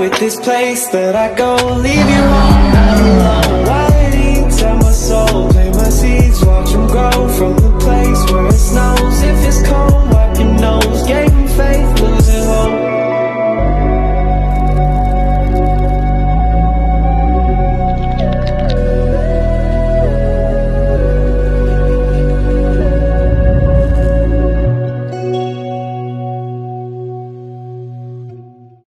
with this place that I go. Leave you all alone. While it eats at my soul? Plant my seeds, watch them grow From the place where it snows